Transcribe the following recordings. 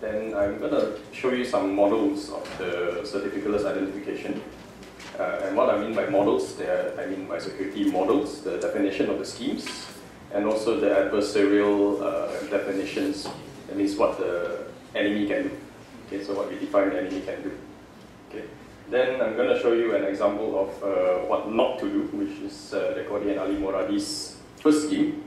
Then I'm going to show you some models of the certificateless identification. Uh, and what I mean by models, I mean by security models, the definition of the schemes, and also the adversarial uh, definitions. That means what the enemy can do. Okay, so what we define the enemy can do. Okay. Then I'm going to show you an example of uh, what not to do, which is uh, Dehkordi and Alimoradi's first scheme.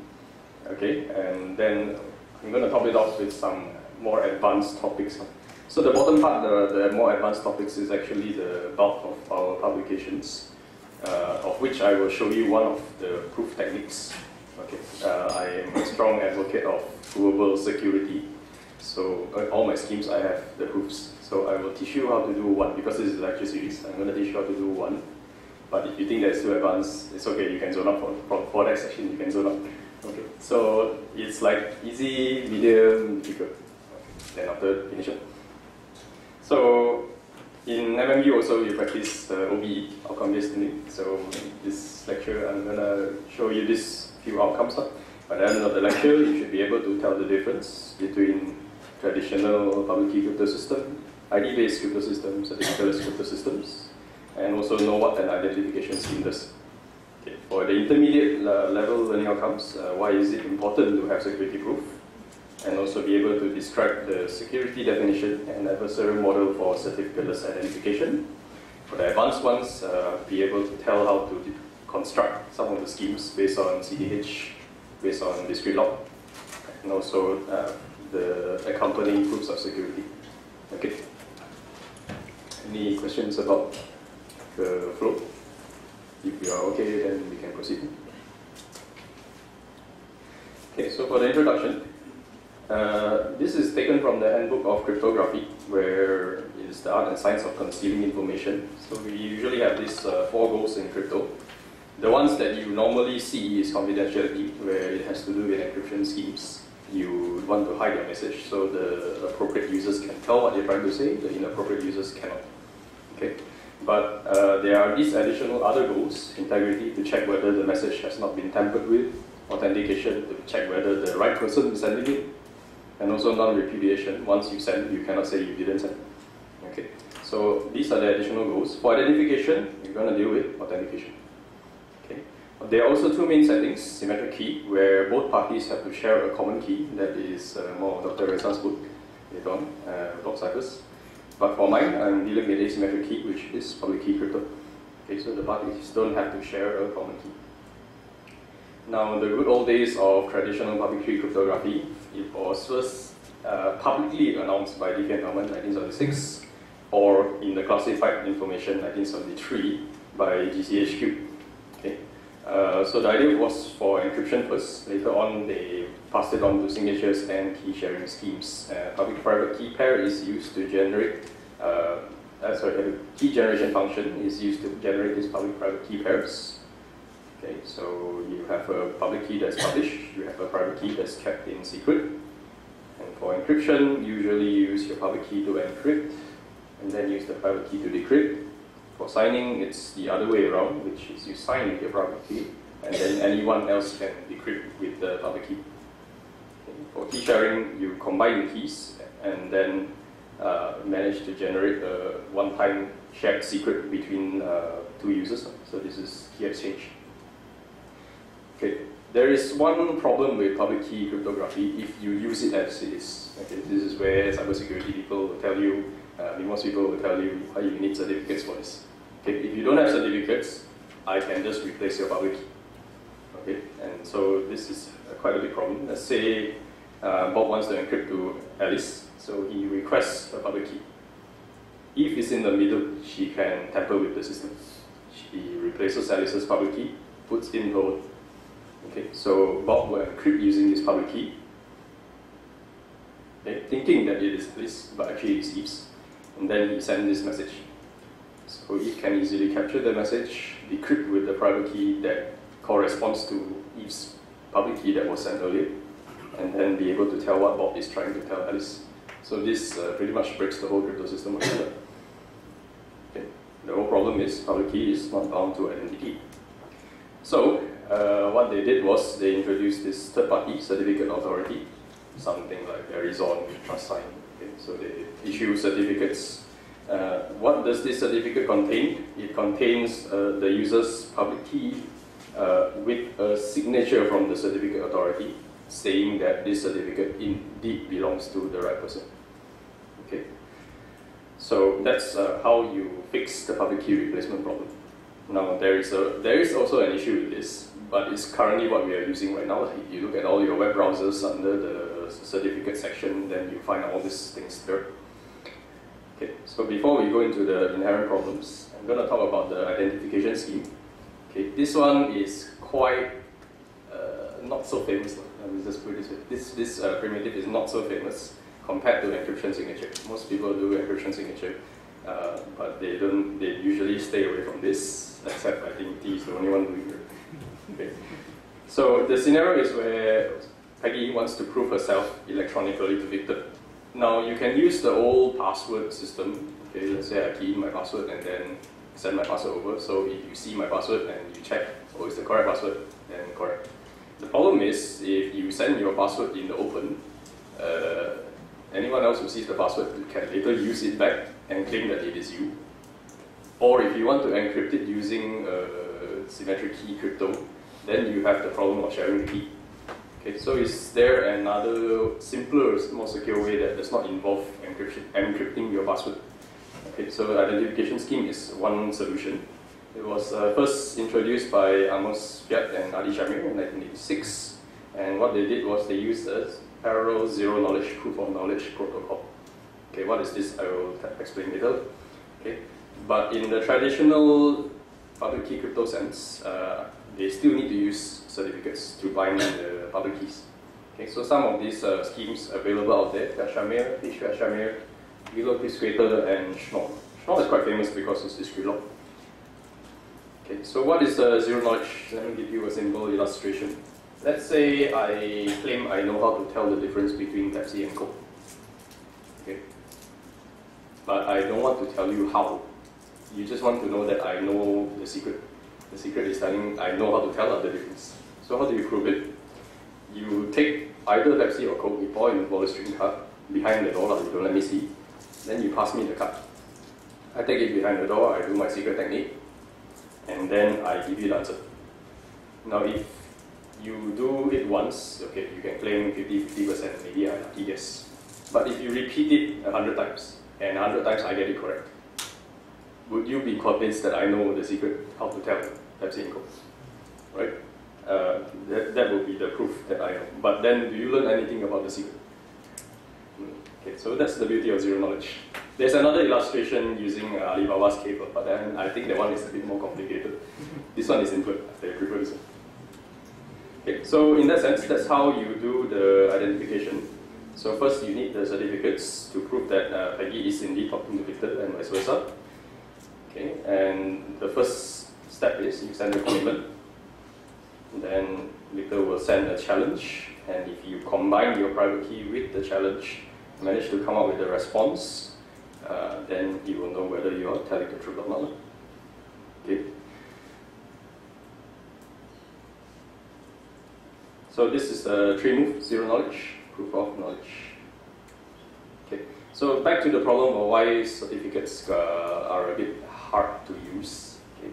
Okay, and then I'm going to top it off with some more advanced topics. So the bottom part, the, the more advanced topics, is actually the bulk of our publications, uh, of which I will show you one of the proof techniques. Okay, uh, I am a strong advocate of provable security. So uh, all my schemes, I have the proofs. So I will teach you how to do one, because this is a lecture series. I'm going to teach you how to do one. But if you think that's too advanced, it's okay, you can zone out for, for, for that section, you can zone out. Okay, so it's like easy, medium, difficult then after finish it. So in MMU also you practice the OBE, outcome-based learning. So in this lecture I'm gonna show you these few outcomes. By the end of the lecture you should be able to tell the difference between traditional public key crypto system, ID-based crypto systems, certificateless crypto systems, and also know what an identification scheme does. Okay. For the intermediate level learning outcomes, uh, why is it important to have security proof? And also be able to describe the security definition and adversarial model for certificateless identification. For the advanced ones, uh, be able to tell how to construct some of the schemes based on CDH, based on discrete log, and also uh, the accompanying proofs of security. Okay. Any questions about the flow? If you are okay, then we can proceed. Okay, so for the introduction, uh, this is taken from the Handbook of Cryptography, where it is the art and science of concealing information. So we usually have these uh, four goals in crypto. The ones that you normally see is confidentiality, where it has to do with encryption schemes. You want to hide your message so the appropriate users can tell what you're trying to say, the inappropriate users cannot. Okay, But uh, there are these additional other goals, integrity, to check whether the message has not been tampered with, authentication, to check whether the right person is sending it, and also non-repudiation. Once you send, you cannot say you didn't send. Okay, so these are the additional goals. For identification, you're going to deal with authentication. Okay, there are also two main settings, symmetric key, where both parties have to share a common key. That is uh, more Dr. Reza's book later on, uh, block ciphers. But for mine, I'm dealing with asymmetric key, which is public key crypto. Okay, so the parties don't have to share a common key. Now, the good old days of traditional public key cryptography, it was first uh, publicly announced by Diffie and Hellman 1976, or in the classified information 1973 by GCHQ. Okay. Uh, so the idea was for encryption first. Later on, they passed it on to signatures and key sharing schemes. Uh, Public-private key pair is used to generate, uh, uh sorry, key generation function is used to generate these public-private key pairs. Okay, so you have a public key that's published, you have a private key that's kept in secret. And for encryption, usually you use your public key to encrypt, and then use the private key to decrypt. For signing, it's the other way around, which is you sign with your private key, and then anyone else can decrypt with the public key. Okay. For key sharing, you combine the keys, and then uh, manage to generate a one-time shared secret between uh, two users. So this is key exchange. Okay, there is one problem with public key cryptography if you use it as it is. Okay, this is where cybersecurity people will tell you, uh, most people will tell you you need certificates for this. Okay, if you don't have certificates, I can just replace your public key. Okay, and so this is quite a big problem. Let's say uh, Bob wants to encrypt to Alice, so he requests a public key. If it's in the middle, she can tamper with the system. She replaces Alice's public key, puts in her Okay, so Bob will encrypt using this public key, okay, thinking that it is this, but actually it's Eve's. And then he sends this message. So Eve can easily capture the message, decrypt with the private key that corresponds to Eve's public key that was sent earlier, and then be able to tell what Bob is trying to tell Alice. So this uh, pretty much breaks the whole crypto system altogether. Okay. The whole problem is public key is not bound to identity. So uh, what they did was they introduced this third-party certificate authority. something like VeriSign, TrustSign. Okay, so they issue certificates. Uh, what does this certificate contain? It contains uh, the user's public key uh, with a signature from the certificate authority saying that this certificate indeed belongs to the right person. Okay, so that's uh, how you fix the public key replacement problem. Now there is a there is also an issue with this, but it's currently what we are using right now. If you look at all your web browsers under the certificate section, then you find all these things there. Okay, so before we go into the inherent problems, I'm going to talk about the identification scheme. Okay, this one is quite uh, not so famous. Let me just put this way. This, this uh, primitive is not so famous compared to encryption signature. Most people do encryption signature, uh, but they don't. They usually stay away from this. Except I think T is the only one doing. Okay. So the scenario is where Peggy wants to prove herself electronically to Victor. Now you can use the old password system. Okay, let's say I key in my password and then send my password over. So if you see my password and you check, oh, it's the correct password, then correct. The problem is if you send your password in the open, uh, anyone else who sees the password can later use it back and claim that it is you. Or if you want to encrypt it using uh, symmetric key crypto, then you have the problem of sharing the key. Okay, so is there another simpler, more secure way that does not involve encryption, encrypting your password? Okay, so identification scheme is one solution. It was uh, first introduced by Amos Fiat and Adi Shamir in 1986. And what they did was they used a parallel zero knowledge proof of knowledge protocol. Okay, what is this? I will explain later. Okay, but in the traditional public key crypto sense, uh, they still need to use certificates to bind the public keys. Okay, so some of these uh, schemes available out there, Shamir, H. Shamir, Gilo Creator, and Schnorr. Schnorr is quite famous because it's discrete log. Okay, so what is uh, zero knowledge? Let me give you a simple illustration. Let's say I claim I know how to tell the difference between Pepsi and Coke. Okay, but I don't want to tell you how. You just want to know that I know the secret. The secret is telling I know how to tell the difference. So how do you prove it? You take either Pepsi or Coke, you pour in polystyrene cup behind the door, you don't let me see. Then you pass me the cup. I take it behind the door, I do my secret technique, and then I give you the answer. Now if you do it once, okay, you can claim 50-50%, maybe I lucky guess. But if you repeat it 100 times, and 100 times I get it correct, would you be convinced that I know the secret how to tell Pepsi and Coke? Right? Uh, that, that would be the proof that I know. But then, do you learn anything about the secret? Hmm, okay, so that's the beauty of zero knowledge. There's another illustration using uh, Alibaba's cable, but then I think that one is a bit more complicated. this one is simpler. I prefer this one. Okay, so in that sense, that's how you do the identification. So first, you need the certificates to prove that uh, Peggy is indeed talking to Victor and vice versa. Okay, and the first step is you send a commitment. Then Victor will send a challenge, and if you combine your private key with the challenge, manage to come up with a response, uh, then he will know whether you are telling the truth or not. Okay. So this is the three move, zero knowledge, proof of knowledge. Okay. So back to the problem of why certificates uh, are a bit hard to use. Okay.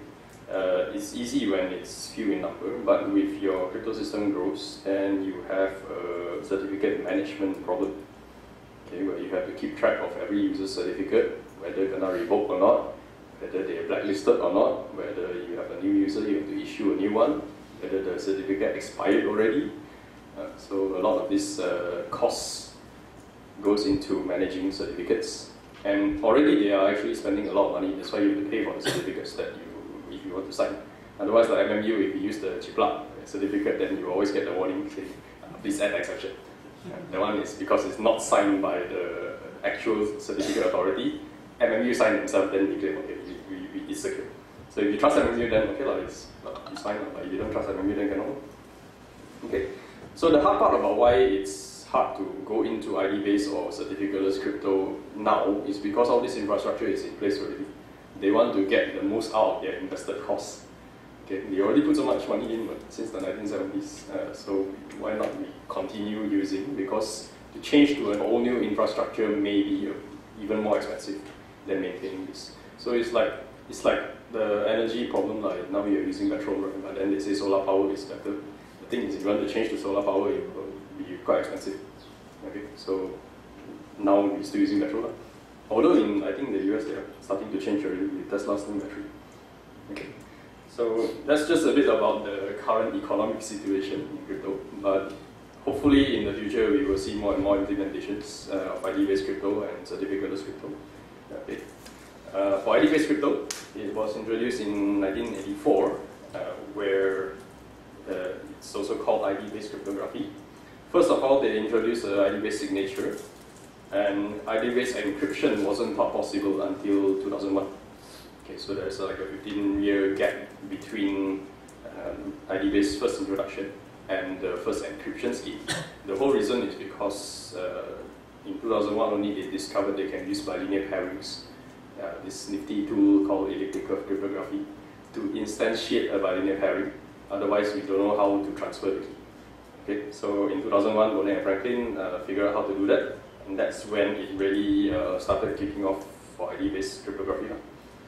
Uh, it's easy when it's few in number, but with your crypto system grows, then you have a certificate management problem. Okay, where you have to keep track of every user certificate, whether they're not revoked or not, whether they're blacklisted or not, whether you have a new user, you have to issue a new one, whether the certificate expired already. Uh, so a lot of this uh, goes into managing certificates. And already they are actually spending a lot of money. That's why you have to pay for the certificates that you, if you want to sign. Otherwise, like MMU, if you use the Chiplak certificate, then you always get the warning saying, uh, please add exception. The one is because it's not signed by the actual certificate authority. MMU signed themselves, then we claim, okay, we, we, it's secure. So if you trust MMU, then okay, like, it's, it's fine. But if you don't trust MMU, then cannot. Okay. So the hard part about why it's hard to go into ID-based or certificateless crypto now is because all this infrastructure is in place already. They want to get the most out of their invested costs. Okay, they already put so much money in since the 1970s, uh, so why not we continue using? Because to change to an all new infrastructure may be uh, even more expensive than maintaining this. So it's like it's like the energy problem. Like now we are using petrol, right? but then they say solar power is better. The thing is, if you want to change to solar power, be quite expensive. Okay, so now we're still using petrol. Although in I think the US they are starting to change already with Tesla's new battery. Okay. So that's just a bit about the current economic situation in crypto. But hopefully in the future we will see more and more implementations uh, of ID-based crypto and certificateless crypto. Okay. Uh, for ID-based crypto, it was introduced in 1984, uh, where uh, it's also called ID-based cryptography. First of all, they introduced the ID-based signature, and ID-based encryption wasn't possible until 2001. Okay, so there's like a 15-year gap between um, ID-based first introduction and the first encryption scheme. The whole reason is because uh, in 2001 only they discovered they can use bilinear pairings, uh, this nifty tool called elliptic curve cryptography, to instantiate a bilinear pairing. Otherwise, we don't know how to transfer the key. Okay, so in 2001, Boneh and Franklin uh, figured out how to do that, and that's when it really uh, started kicking off for ID-based cryptography.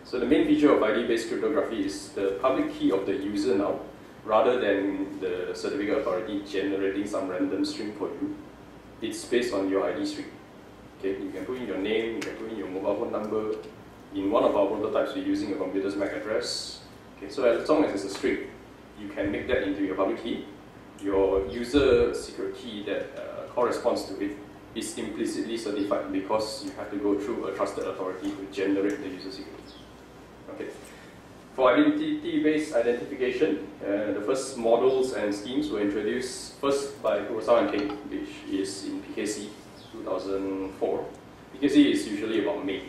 So the main feature of ID-based cryptography is the public key of the user now, rather than the certificate authority generating some random string for you. It's based on your ID string. Okay, you can put in your name, you can put in your mobile phone number. In one of our prototypes, we're using a computer's MAC address. Okay, so as long as it's a string, you can make that into your public key. Your user secret key that uh, corresponds to it is implicitly certified because you have to go through a trusted authority to generate the user secret. Okay. For identity-based identification, uh, the first models and schemes were introduced first by Kurosawa and Heng, which is in PKC 2004. PKC is usually about May.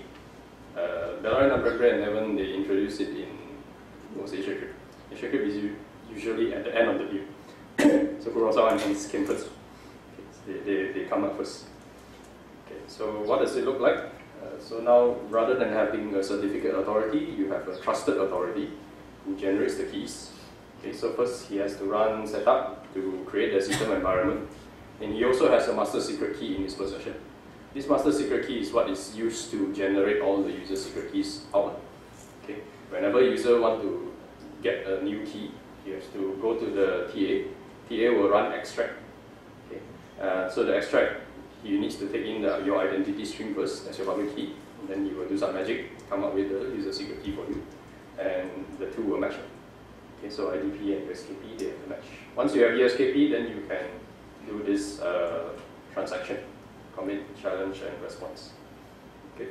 Uh, Bellare Namprempre and Neven, they introduced it in was AsiaCrypt. Asia Crypt is usually at the end of the view. so and Heng came first. They, they, they come up first. Okay, so what does it look like? Uh, so now, rather than having a certificate authority, you have a trusted authority who generates the keys. Okay, so first he has to run setup to create the system environment, and he also has a master secret key in his possession. This master secret key is what is used to generate all the user secret keys out. Okay, whenever user want to get a new key, he has to go to the TA. TA will run extract. Okay, uh, so the extract you need to take in the, your identity string first as your public key, and then you will do some magic, come up with the user secret key for you, and the two will match. Okay, so IDP and USKP, they have match. Once you have USKP, then you can do this uh, transaction, commit, challenge, and response. Okay.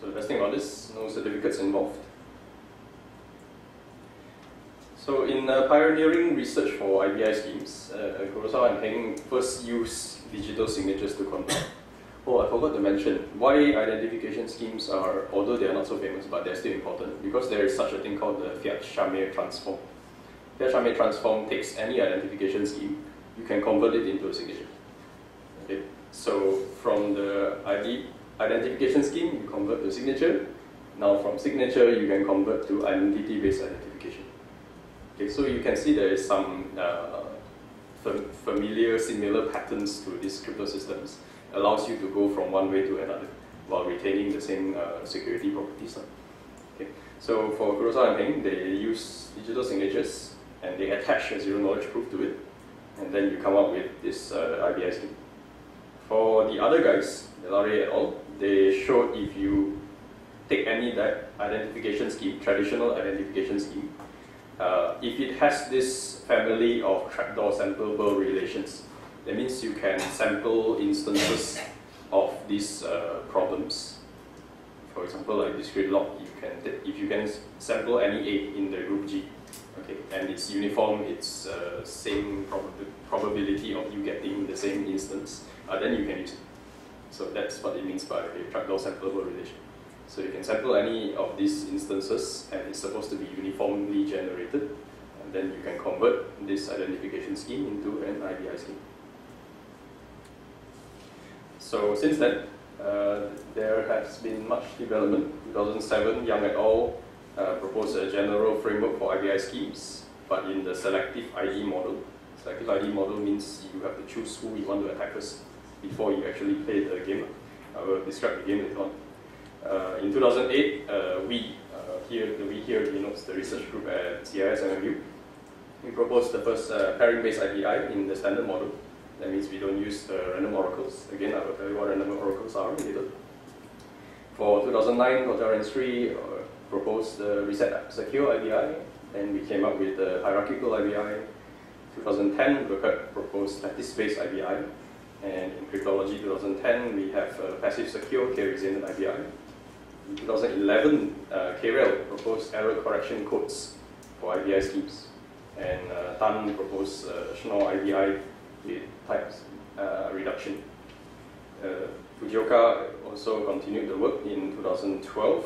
So the best thing about this, no certificates involved. So in uh, pioneering research for IBI schemes, uh, Kurosawa and Heng first used digital signatures to convert. Oh, I forgot to mention why identification schemes are, although they are not so famous, but they're still important because there is such a thing called the Fiat-Shamir transform. Fiat-Shamir transform takes any identification scheme, you can convert it into a signature. Okay, so from the ID identification scheme, you convert to signature. Now from signature, you can convert to identity-based identification. Okay, so you can see there is some uh, familiar, similar patterns to these crypto systems. Allows you to go from one way to another while retaining the same uh, security properties. Okay, so for Kurosawa and Heng, they use digital signatures and they attach a zero knowledge proof to it, and then you come up with this uh, IBI scheme. For the other guys, Bellare et al., they showed if you take any that identification scheme, traditional identification scheme, uh, if it has this family of trapdoor sampleable relations, that means you can sample instances of these uh, problems. For example, like discrete log, you can if you can sample any A in the group G, okay, and it's uniform, it's uh, same prob probability of you getting the same instance, uh, then you can use it. So that's what it means by trapdoor sampleable relation. So you can sample any of these instances and it's supposed to be uniformly generated. And then you can convert this identification scheme into an IBI scheme. So since then, uh, there has been much development. 2007, Yang et al. uh, proposed a general framework for IBI schemes, but in the selective ID model. Selective ID model means you have to choose who you want to attack first before you actually play the game. I will describe the game later on. Uh, in 2008, uh, we, uh, here, the we here denotes the research group at CIS MMU. We proposed the first pairing-based IBI in the standard model. That means we don't use the random oracles. Again, I will tell you what random oracles are later. For 2009, Coursera and uh, proposed the reset secure IBI, and we came up with the hierarchical IBI. 2010, Rückert proposed lattice-based IBI, and in cryptology 2010, we have passive secure K-resilient IBI. In 2011, uh, Cayrel proposed error correction codes for IBI schemes, and uh, Tan proposed uh, Schnorr IBI types uh, reduction. Uh, Fujioka also continued the work in 2012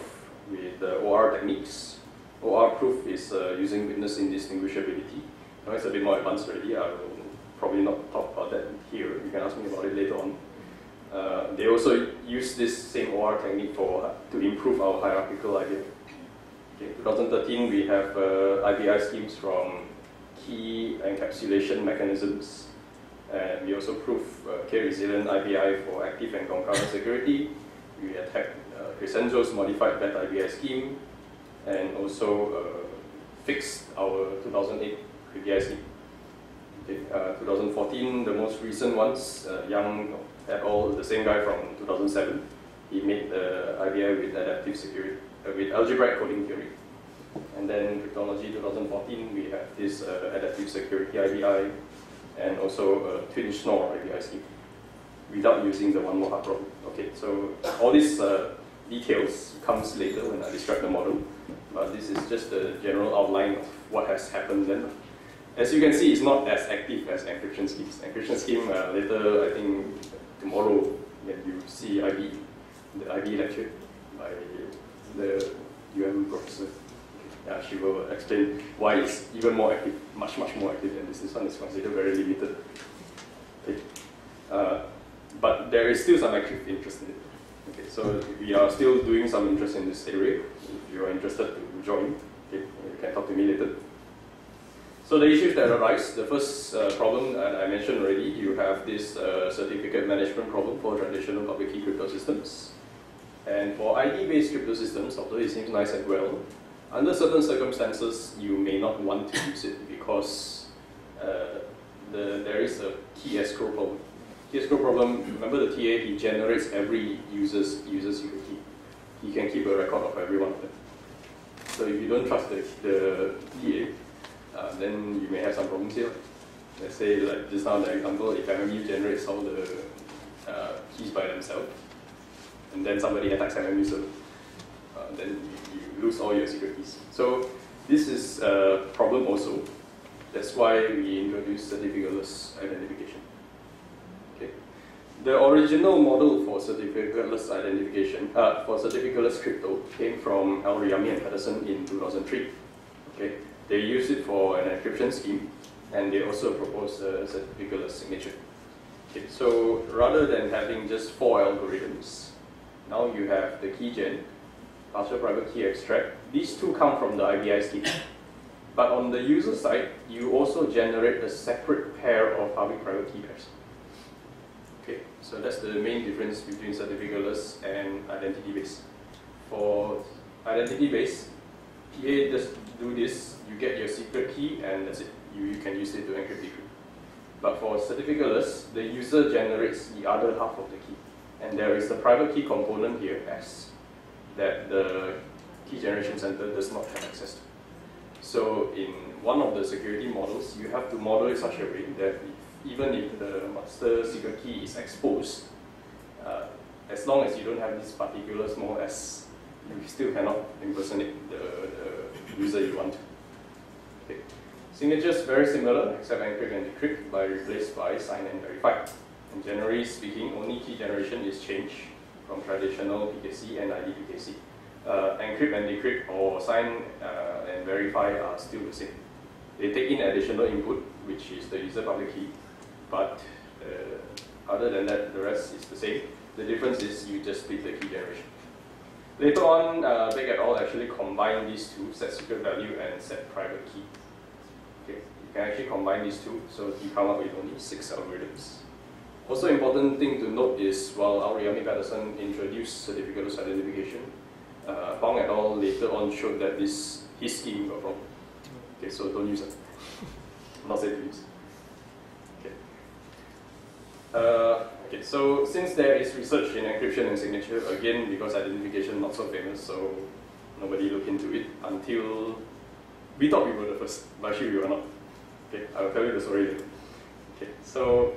with the OR techniques. OR proof is uh, using witness indistinguishability. Now it's a bit more advanced already. I will probably not talk about that here. You can ask me about it later on. Uh, they also use this same OR technique for to improve our hierarchical idea. Okay, 2013 we have uh, IBI schemes from key encapsulation mechanisms and we also prove uh, K-resilient IBI for active and concurrent security. We attack uh, modified beta IBI scheme and also uh, fixed our 2008 IBI scheme. Uh, 2014, the most recent ones, uh, Yang et al., the same guy from 2007, he made the IBI with adaptive security, uh, with algebraic coding theory. And then cryptology 2014, we have this uh, adaptive security IBI and also a twin Schnorr IBI scheme without using the one more hard problem. Okay, so all these uh, details comes later when I describe the model, but this is just the general outline of what has happened then. As you can see, it's not as active as encryption schemes. Encryption scheme uh, later, I think tomorrow when you see IB, the IB lecture by the UM professor, yeah, she will explain why it's even more active, much, much more active than this. This one is considered very limited. Okay. Uh, but there is still some active interest in it. Okay, so we are still doing some interest in this area. If you are interested to join, okay, you can talk to me later. So the issues that arise, the first uh, problem I mentioned already, you have this uh, certificate management problem for traditional public key crypto systems. And for ID-based crypto systems, although it seems nice and well, under certain circumstances, you may not want to use it because uh, the, there is a key escrow problem. Key escrow problem, remember the TA, he generates every user's user's secret key. He can keep a record of every one of them. So if you don't trust the, the TA, uh, then you may have some problems here. Let's say, like just now, the example, if MMU generates all the uh, keys by themselves, and then somebody attacks MMU server, uh, then you, you, lose all your secret keys. So this is a problem also. That's why we introduced certificateless identification. Okay. The original model for certificateless identification, uh, for certificateless crypto, came from Al-Riyami and Paterson in 2003. Okay. They use it for an encryption scheme, and they also propose a certificateless signature. Okay, so rather than having just four algorithms, now you have the keygen, partial private key extract. These two come from the IBI scheme. But on the user side, you also generate a separate pair of public-private key pairs. Okay, so that's the main difference between certificateless and identity-based. For identity-based, PA just do this, you get your secret key and that's it. You, you can use it to encrypt the. But for certificateless, the user generates the other half of the key. And there is the private key component here, S, that the key generation center does not have access to. So in one of the security models, you have to model it such a way that if, even if the master secret key is exposed, uh, as long as you don't have this particular small s, you still cannot impersonate the, the user you want. Okay. Signatures very similar, except encrypt and decrypt by replaced by sign and verify. And generally speaking, only key generation is changed from traditional PKC and ID PKC. Uh, encrypt and decrypt or sign uh, and verify are still the same. They take in additional input, which is the user public key, but uh, other than that, the rest is the same. The difference is you just split the key generation. Later on, uh, Baek et al. actually combine these two, set secret value and set private key. Okay, you can actually combine these two, so you come up with only six algorithms. Also important thing to note is while Al-Riyami Paterson introduced certificateless identification, uh, Huang et al. later on showed that this his scheme got wrong. Okay, so don't use it. Not safe to use. Okay. Uh, okay, so since there is research in encryption and signature, again, because identification not so famous, so nobody looked into it until we thought we were the first, but actually we were not. Okay, I will tell you the story later. Okay, so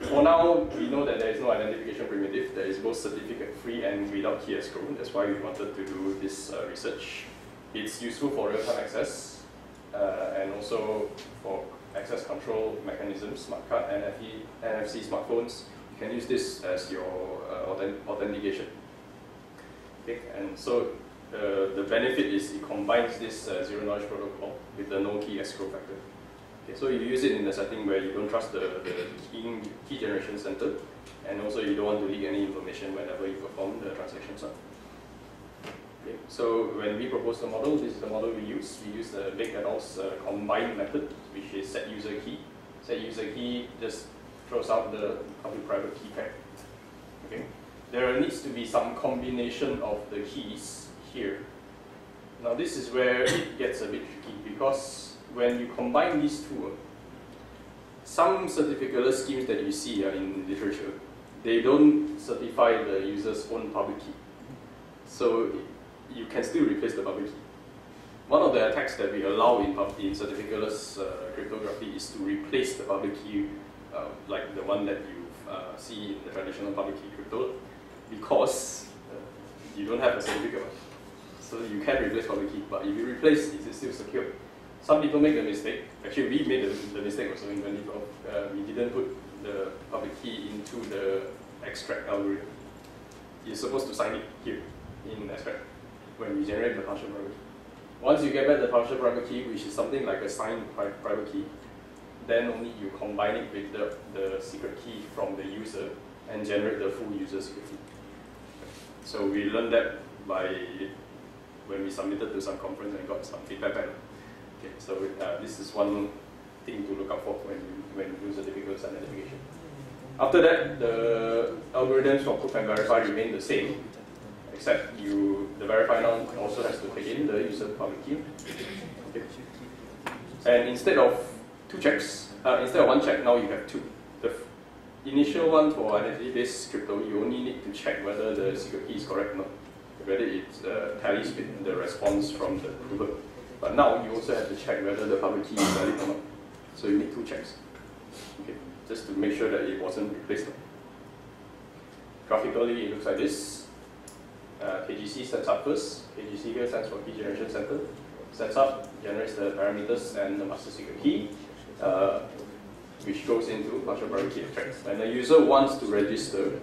for now, we know that there is no identification primitive that is both certificate free and without key escrow. That's why we wanted to do this uh, research. It's useful for real-time access uh, and also for access control mechanisms, smart card, NFE, NFC smartphones. Can use this as your uh, authentication. Okay, and so uh, the benefit is it combines this uh, zero knowledge protocol with the no key escrow factor. Okay, so you use it in a setting where you don't trust the, the key, key generation center, and also you don't want to leak any information whenever you perform the transactions. Okay, so when we propose the model, this is the model we use. We use the et al.'s uh, combined method, which is set user key. Set user key just throws out the public-private key pair. Okay, there needs to be some combination of the keys here. Now this is where it gets a bit tricky because when you combine these two, some certificateless schemes that you see uh, in literature, they don't certify the user's own public key. So you can still replace the public key. One of the attacks that we allow in, in certificateless uh, cryptography is to replace the public key, uh, like one that you uh, see in the traditional public key crypto, because uh, you don't have a certificate. So you can replace public key, but if you replace, is it still secure? some people make the mistake. Actually, we made the, the mistake also in 2012. Uh, we didn't put the public key into the extract algorithm. You're supposed to sign it here in extract when we generate the partial private key. Once you get back the partial private key, which is something like a signed private key, then only you combine it with the, the secret key from the user and generate the full user secret key. So we learned that by when we submitted to some conference and got some feedback back. Okay, so uh, this is one thing to look out for when you, when you do certificate identification. After that, the algorithms for proof and verify remain the same, except you the verify now also has to take in the user public key. Okay. And instead of two checks, uh, instead of one check, now you have two. The initial one for identity-based crypto, you only need to check whether the secret key is correct or not, whether it uh, tallies with the response from the prover. But now you also have to check whether the public key is valid or not. So you need two checks. Okay, just to make sure that it wasn't replaced. Graphically, it looks like this. Uh, KGC sets up first. KGC here stands for Key Generation Center. Sets up, generates the parameters and the master secret key, uh, which goes into partial private key extract. When the user wants to register,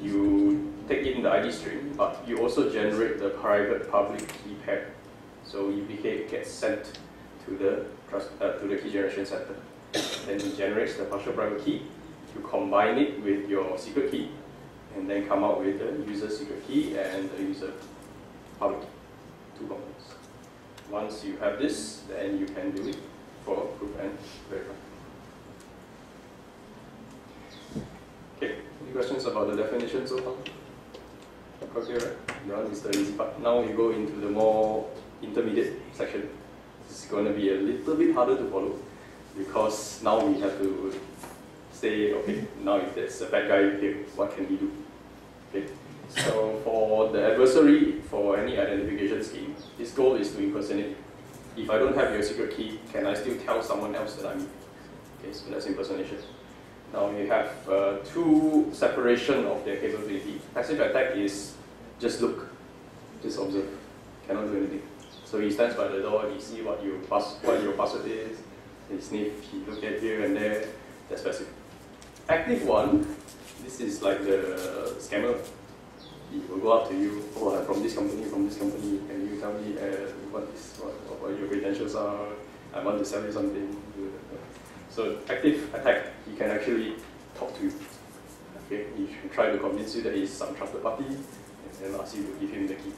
you take it in the ID string, but you also generate the private public key pair so UPK gets sent to the trust, uh, to the key generation center. Then it generates the partial private key. You combine it with your secret key, and then come out with the user secret key and the user public key. Two components. Once you have this, then you can do it for proof and verify. Okay, any questions about the definition so far? Okay, right? That is the easy part. Now we go into the more intermediate section. It's going to be a little bit harder to follow because now we have to say, okay, now if there's a bad guy here, what can we do? Okay. So for the adversary, for any identification scheme, his goal is to impersonate. If I don't have your secret key, can I still tell someone else that I'm you? Okay, so that's impersonation. Now we have uh, two separation of their capability. Passive attack is just look, just observe, cannot do anything. So he stands by the door, he see what you pass, what your password is, he sniff, he look at here and there, that's passive. Active one, this is like the scammer. He will go up to you, oh, I'm from this company, from this company, can you tell me uh, what, is, what, what your credentials are, I want to sell you something. So active attack, he can actually talk to you. Okay, he can try to convince you that he's some trusted party, and ask you to give him the key,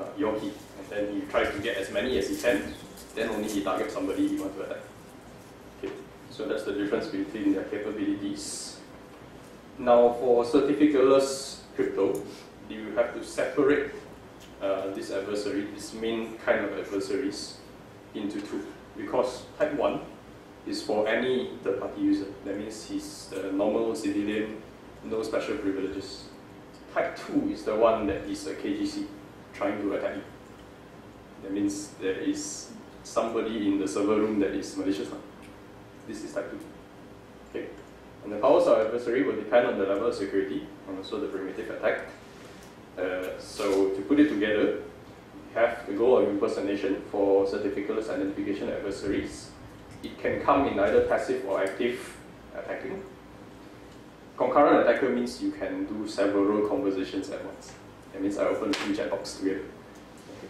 uh, your key. And then he tries to get as many as he can, then only he targets somebody he wants to attack. Okay, so that's the difference between their capabilities. Now for certificateless crypto, you have to separate uh, this adversary, this main kind of adversaries, into two. Because type 1 is for any third-party user. That means he's the normal civilian, no special privileges. Type 2 is the one that is a KGC trying to attack you. That means there is somebody in the server room that is malicious. This is type 2. Okay. And the powers of adversary will depend on the level of security and also the primitive attack. Uh, so to put it together, we have the goal of impersonation for certificateless identification adversaries. It can come in either passive or active attacking. Concurrent attacker means you can do several conversations at once. That means I open two chat box together.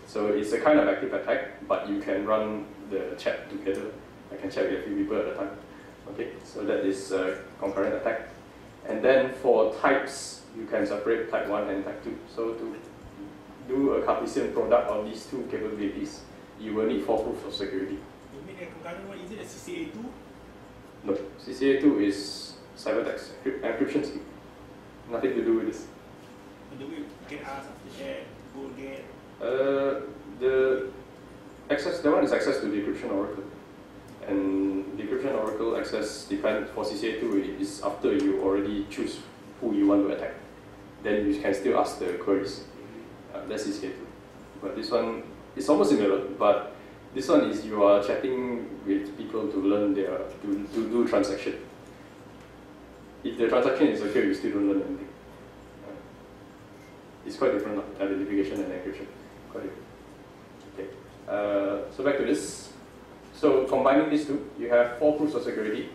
So it's a kind of active attack, but you can run the chat together. I can chat with a few people at a time. Okay, so that is uh, concurrent attack. And then for types, you can separate type 1 and type 2. So to do a Cartesian product of these two capabilities, you will need four proofs of security. You mean the concurrent one, is it a CCA2? No, CCA2 is ciphertext encryption scheme. Nothing to do with this. And the way you can ask after that, go again. Uh, the access, that one is access to the encryption oracle. And decryption oracle access depend for CCA2 is after you already choose who you want to attack. Then you can still ask the queries. Uh, that's CCA2. But this one is almost similar, but this one is you are chatting with people to learn their, to, to do transaction. If the transaction is secure, you still don't learn anything. Uh, it's quite different, uh, identification and encryption. Quite different. Okay. Uh, so back to this. So combining these two, you have four proofs of security,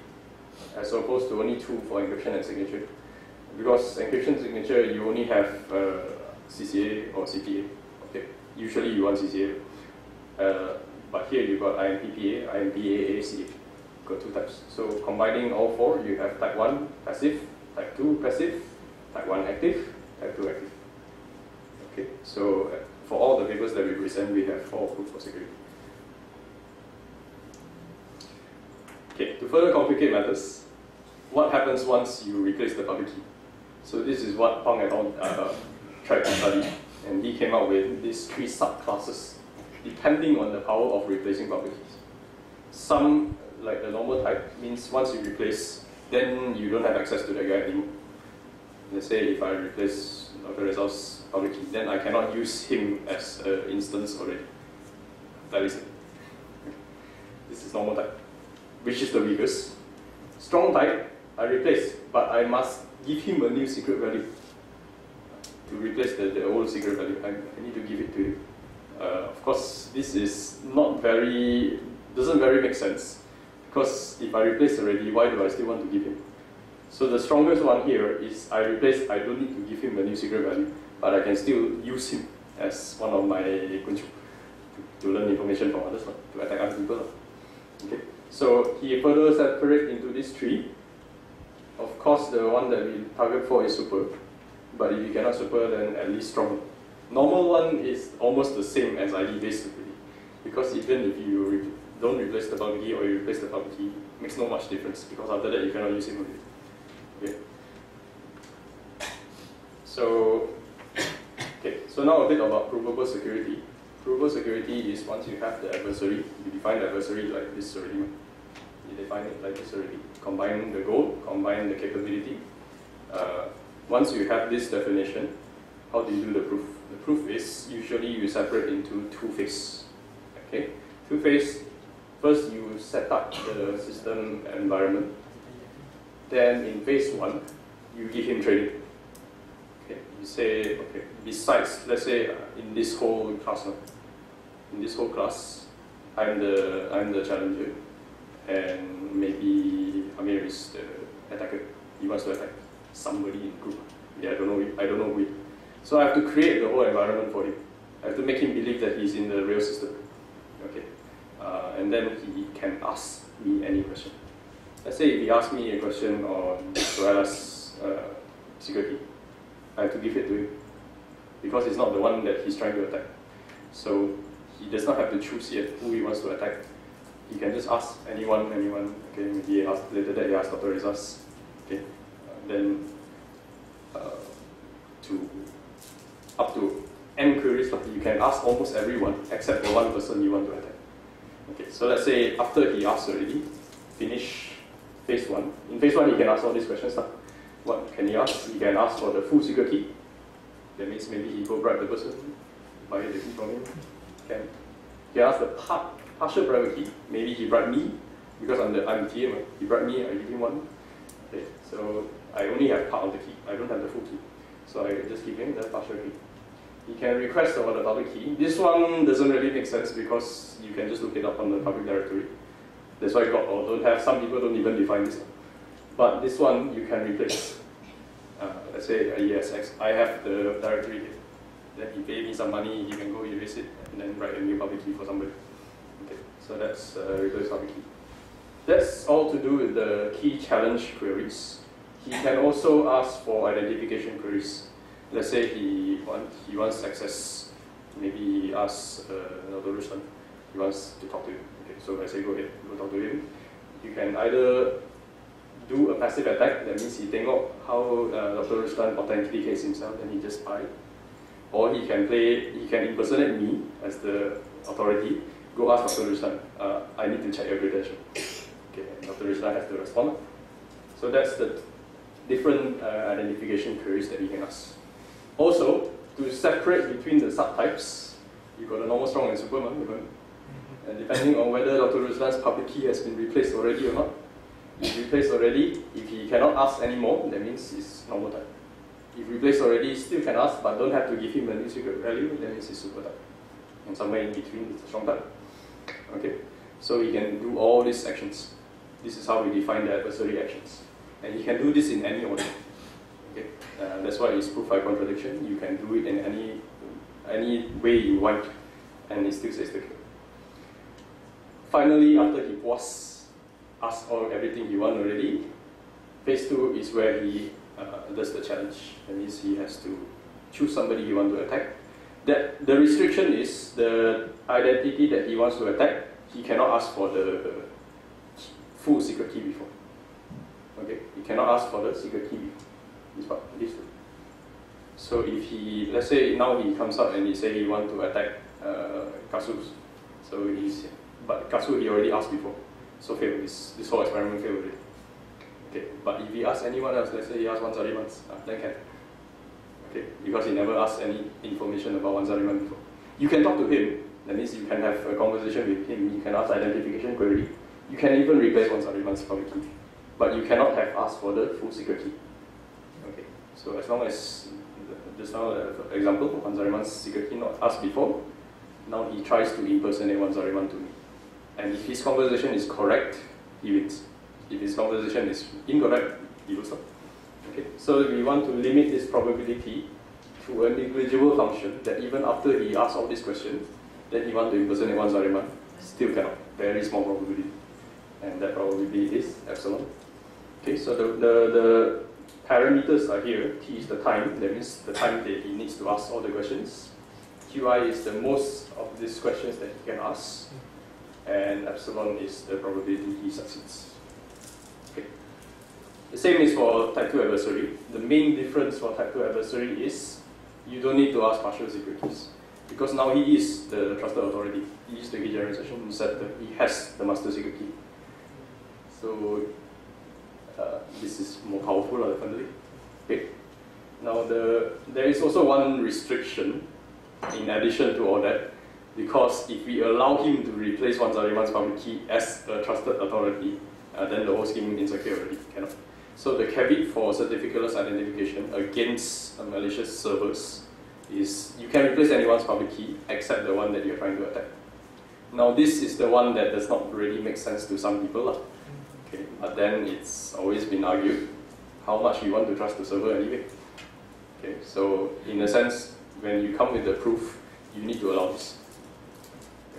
as opposed to only two for encryption and signature. Because encryption signature, you only have uh, CCA or CPA. Okay. Usually you want CCA. Uh, but here you got IMPPA, IMPAA, CA. Got two types. So combining all four, you have type 1 passive, type 2 passive, type 1 active, type 2 active. Okay, so uh, for all the papers that we present, we have four proof of security. Okay, to further complicate matters, what happens once you replace the public key? So this is what Pang et al. Uh, tried to study, and he came up with these three subclasses, depending on the power of replacing properties. Some, like the normal type, means once you replace, then you don't have access to the guy anymore. Let's say if I replace Dr. Rizal's public key, then I cannot use him as an instance already. That is it. This is normal type which is the weakest. Strong type, I replace, but I must give him a new secret value to replace the, the old secret value. I, I need to give it to him. Uh, of course, this is not very, doesn't very make sense. Because if I replace already, why do I still want to give him? So the strongest one here is I replace, I don't need to give him a new secret value, but I can still use him as one of my kunchu to, learn information from others, to attack other people. Okay. So he further separate into these three. Of course, the one that we target for is super, but if you cannot super, then at least strong. Normal one is almost the same as ID security, because even if you re don't replace the public key or you replace the public key, makes no much difference because after that you cannot use it again. Okay. So, okay. So now a bit about provable security. Provable security is once you have the adversary, you define the adversary like this already. Define it like this already. Combine the goal, combine the capability. Uh, once you have this definition, how do you do the proof? The proof is usually you separate into two phases. Okay, two phases. First, you set up the system environment. Then in phase one, you give him training. Okay, you say, okay, besides, let's say uh, in this whole class, in this whole class, I'm the I'm the challenger, and maybe Amir is the attacker. He wants to attack somebody in group. Yeah, I don't know. I don't know who. So I have to create the whole environment for him. I have to make him believe that he's in the real system. Okay, uh, and then he can ask me any question. Let's say if he asks me a question on Zoella's uh, security, I have to give it to him. because it's not the one that he's trying to attack. So he does not have to choose yet who he wants to attack. He can just ask anyone, anyone. Okay, maybe ask, later that he asks Dr. Rizas. Okay, uh, then uh, to up to n queries, like you can ask almost everyone except the one person you want to attack. Okay, so let's say after he asks already, finish phase one. In phase one, you can ask all these questions. Lah. What can he ask? He can ask for the full secret key. That means maybe he go bribe the person, buy the key from him. Can he ask the part, partial private key? Maybe he bribe me because I'm the I'm TM. He bribe me, I give him one. Okay, so I only have part of the key. I don't have the full key. So I just give him the partial key. He can request for the public key. This one doesn't really make sense because you can just look it up on the public directory. That's why God or don't have, some people don't even define this. But this one you can replace. Uh, let's say uh, ESX, I have the directory here. Then he pay me some money, he can go erase it and then write a new public key for somebody. Okay, so that's uh, replace public key. That's all to do with the key challenge queries. He can also ask for identification queries. Let's say he want he wants access. Maybe he asks uh, another Ruslan. He wants to talk to you. Okay, so I say go ahead, go talk to him. You can either do a passive attack. That means he tengok how uh, Dr. Ruslan authenticates himself, and he just spy. Or he can play. He can impersonate me as the authority. Go ask Dr. Ruslan. Uh, I need to check your credential. Okay, and Dr. Ruslan has to respond. So that's the different uh, identification queries that you can ask. Also, to separate between the subtypes, you got a normal, strong, and superman. Even. And depending on whether Dr. Ruslan's public key has been replaced already or not. If replaced already, if he cannot ask anymore, that means it's normal type. If replaced already, still can ask, but don't have to give him a new secret value, that means it's super type. And somewhere in between, it's a strong type. Okay, so he can do all these actions. This is how we define the adversary actions. And he can do this in any order. Okay, uh, that's why it's proof by contradiction. You can do it in any any way you want, and it still says the case. Finally, after he was asked all everything he want already, phase two is where he uh, does the challenge. That means he has to choose somebody he wants to attack. That the restriction is the identity that he wants to attack. He cannot ask for the full secret key before. Okay, he cannot ask for the secret key before. This part, this. So if he, let's say now he comes up and he say he want to attack uh, Kasus, so he's, but Kasu he already asked before, so failed. This this whole experiment failed already. Okay, but if he asks anyone else, let's say he asks Wansariman, uh, then can. Okay, because he never asked any information about Wansariman before. You can talk to him. That means you can have a conversation with him. You can ask identification query. You can even replace Wansariman's public key, but you cannot have asked for the full secret key. Okay, so as long as just now, uh, for example, Wansariman's secret key not asked before, now he tries to impersonate Wansariman to me. And if his conversation is correct, he wins. If his conversation is incorrect, he loses. Okay, so we want to limit this probability to a negligible function that even after he asks all these questions, then he wants to impersonate one Wansariman, still cannot. Very small probability. And that probability is epsilon. Okay, so the, the, the parameters are here. T is the time, that means the time that he needs to ask all the questions. Qi is the most of these questions that he can ask. And epsilon is the probability he succeeds. Okay. The same is for type 2 adversary. The main difference for type 2 adversary is you don't need to ask partial secret keys. Because now he is the trusted authority. He is the generation setter. He has the master secret key. So uh, this is more powerful, definitely. Okay. Now the there is also one restriction in addition to all that, because if we allow him to replace Wansariman's public key as a trusted authority, uh, then the whole scheme is insecure already cannot. So the caveat for certificateless identification against malicious servers is you can replace anyone's public key except the one that you're trying to attack. Now this is the one that does not really make sense to some people. Lah. Okay, but then it's always been argued how much you want to trust the server anyway. Okay, so in a sense, when you come with the proof, you need to allow this.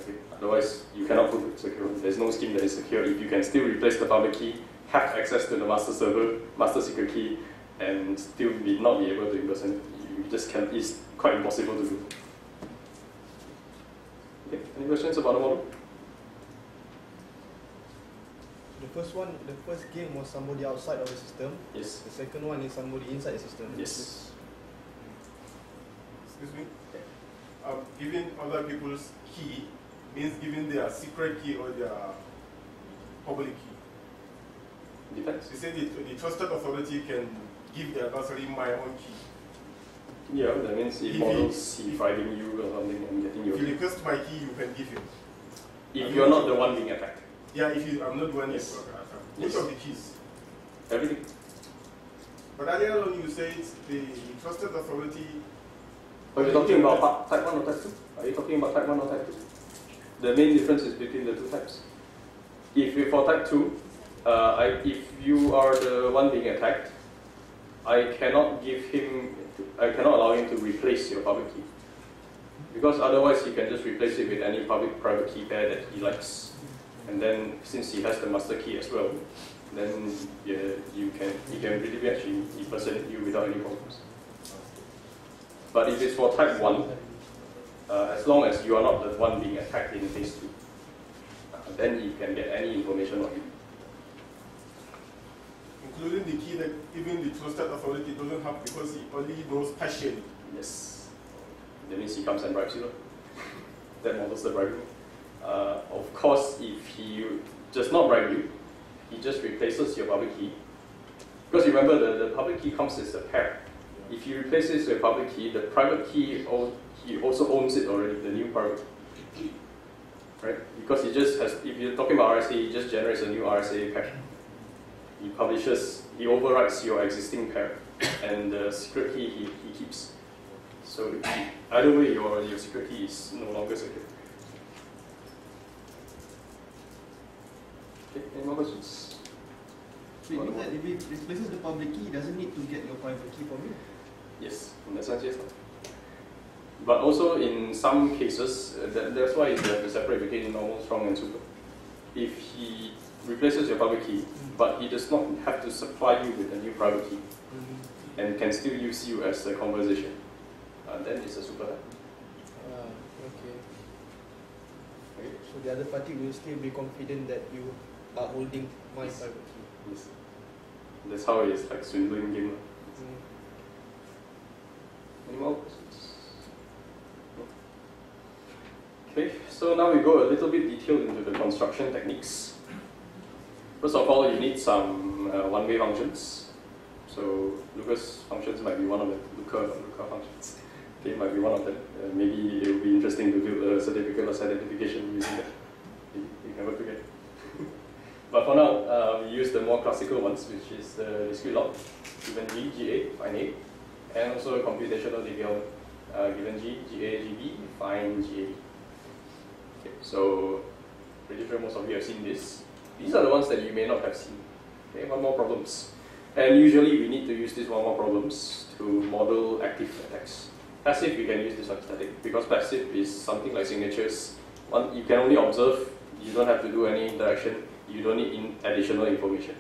Okay, otherwise, you cannot prove it secure. There's no scheme that is secure if you can still replace the public key, have access to the master server, master secret key, and still be not be able to impersonate. You just can. It's quite impossible to do. Okay. Any questions about the model? The first one, the first game was somebody outside of the system. Yes. The second one is somebody inside the system. Yes. Excuse me? Um, giving other people's key means giving their secret key or their public key. Depends. You said the, the trusted authority can give the adversary my own key. Yeah, that means If if he- models he fighting you or something and getting your If you request my key, you can give him. if you're not the one being attacked. Yeah, if you, I'm not the one Yes. Which Yes. of the keys? Everything. But earlier on you said the trusted authority. Are you talking about type 1 or type 2? Are you talking about type 1 or type 2? The main difference is between the two types. If you for type 2, uh, I, if you are the one being attacked, I cannot give him, I cannot allow him to replace your public key. Because otherwise he can just replace it with any public private key pair that he likes. And then since he has the master key as well, then yeah, you can he can really actually impersonate you without any problems. But if it's for type 1, uh, as long as you are not the one being attacked in phase 2, uh, then you can get any information on you. Including the key that even the trusted authority doesn't have because he only knows partially. Yes. That means he comes and bribes you. that models the bribing. Uh, of course, if he does not bribe you, he just replaces your public key. Because remember, the, the public key comes as a pair. If he replaces your public key, the private key, he also owns it already, the new private key. Right? Because he just has, if you're talking about RSA, he just generates a new RSA pair. He publishes, he overwrites your existing pair, and the secret key he, he keeps. So he- either way, your, your secret key is no longer secure. Okay, any more questions? So it means that if it replaces the public key, it doesn't need to get your private key from you. Yes, in that sense, yes. But also in some cases, uh, that, that's why you have to separate between normal, strong, and super. If he replaces your public key, but he does not have to supply you with a new private key, and can still use you as a conversation, uh, then it's a super. Ah, okay. Okay? So the other party will still be confident that you are holding my Yes. private key. Yes. That's how it's like swindling game. Mm. Any more questions? No? Okay, so now we go a little bit detailed into the construction techniques. First of all, you need some uh, one-way functions. So Lucas functions might be one of them. Luca, Luca functions. Okay, might be one of them. Uh, maybe it would be interesting to build a certificate of identification using that. You, work together. but for now, uh, we use the more classical ones, which is the discrete log, given G, GA, find A, and also a computational Diffie-Hellman, uh, given G, GA, GB, find GA. Okay, so pretty sure most of you have seen this. These are the ones that you may not have seen. Okay, one more problems. And usually we need to use these one more problems to model active attacks. Passive, we can use this one static because passive is something like signatures. One, you can only observe. You don't have to do any interaction. You don't need in additional information.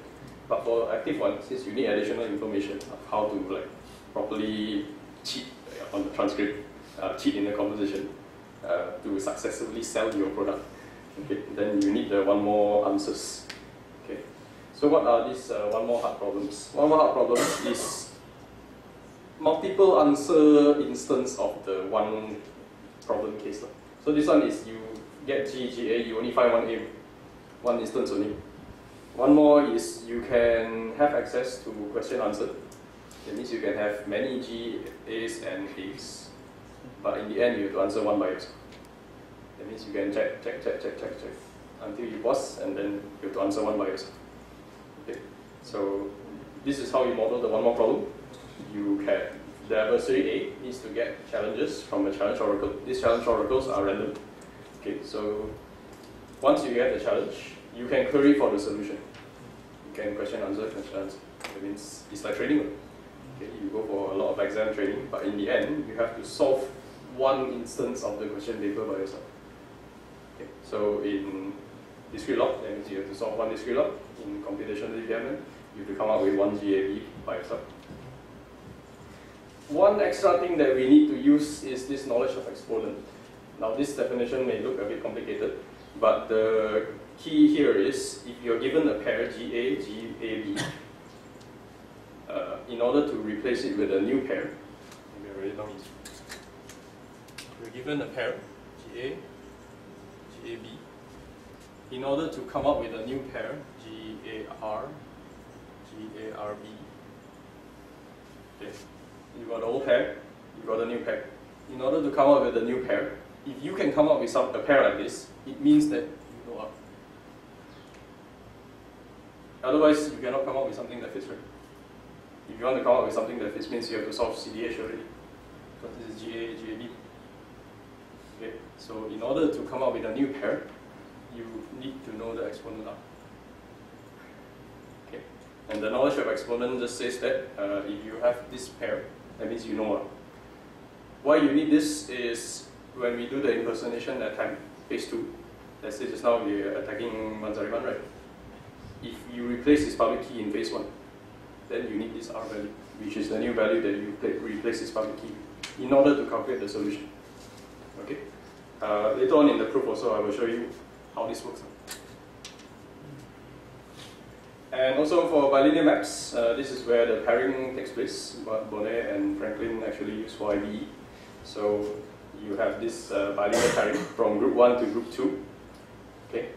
But for active one, since you need additional information of how to like properly cheat uh, on the transcript, uh, cheat in the conversation uh, to successfully sell your product, okay, then you need the one more answers. Okay. So what are these uh, one more hard problems? One more hard problem is multiple answer instance of the one problem case. So this one is you get GGA, you only find one A, one instance only. One more is you can have access to question answer. That means you can have many G, A's and A's. But in the end you have to answer one by yourself. That means you can check, check, check, check, check, check until you pause and then you have to answer one by yourself. Okay. So this is how you model the one more problem. You can the adversary A needs to get challenges from a challenge oracle. These challenge oracles are random. Okay, so once you get the challenge, you can query for the solution. You can question answer, question answer. That means it's like trading. Okay, you go for a lot of exam training, but in the end, you have to solve one instance of the question paper by yourself. So in discrete log, that means you have to solve one discrete log. In computational Diffie-Hellman, you have to come up with one GAB by yourself. one extra thing that we need to use is this knowledge of exponent. Now this definition may look a bit complicated, but the key here is if you're given a pair GA, GAB, uh, in order to replace it with a new pair. You're given a pair GA, GAB. In order to come up with a new pair GAR, GARB, okay, you got the old pair, you got a new pair. In order to come up with a new pair, if you can come up with some, a pair like this, it means that you know up. Otherwise, you cannot come up with something that fits right. If you want to come up with something that fits, means you have to solve CDH already. Because this is GA, GAB. So in order to come up with a new pair, you need to know the exponent up. Okay, and the knowledge of exponent just says that uh, if you have this pair, that means you know up. Why you need this is when we do the impersonation attempt, phase 2, let's say just now we're attacking Manzariman, right? If you replace this public key in phase 1, then you need this R value, which is the new value that you replace this public key in order to calculate the solution. Okay? Uh, later on in the proof also, I will show you how this works. And also for bilinear maps, uh, this is where the pairing takes place. But Boneh and Franklin actually use for. So you have this uh, bilinear pairing from group 1 to group 2. Okay,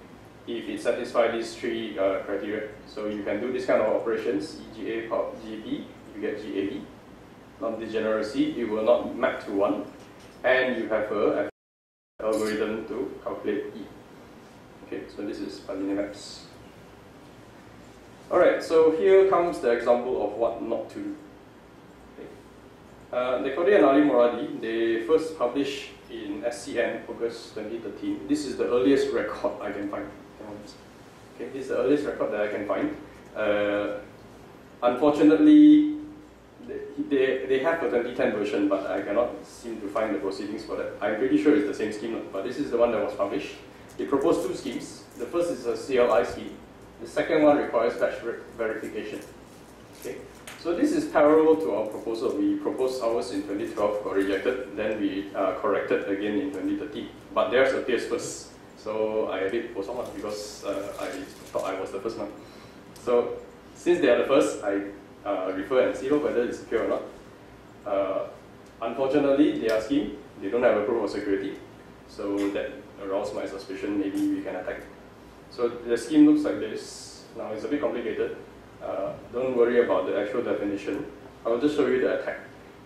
if it satisfies these three uh, criteria. So you can do this kind of operations, EGA, GP, you get GAB. Non-degeneracy, you will not map to 1. And you have a algorithm to calculate E. Okay, so this is bilinear maps. Alright, so here comes the example of what not to do. Okay. Uh, and Alimoradi, they first published in SCN August 2013. This is the earliest record I can find. Okay, this is the earliest record that I can find. Uh, unfortunately, they, they have a 2010 version, but I cannot seem to find the proceedings for that. I'm pretty sure it's the same scheme, but this is the one that was published. They proposed two schemes. The first is a CLI scheme. The second one requires batch ver verification. Okay, so this is parallel to our proposal. We proposed ours in 2012, got rejected, then we uh, corrected again in 2013. But theirs appears first. So I a for someone because uh, I thought I was the first one. So since they are the first, I uh, refer and see whether it's secure or not. Uh, unfortunately, their scheme, they don't have a proof of security. So that aroused my suspicion, maybe we can attack. So the scheme looks like this. Now it's a bit complicated. Uh, don't worry about the actual definition. I'll just show you the attack.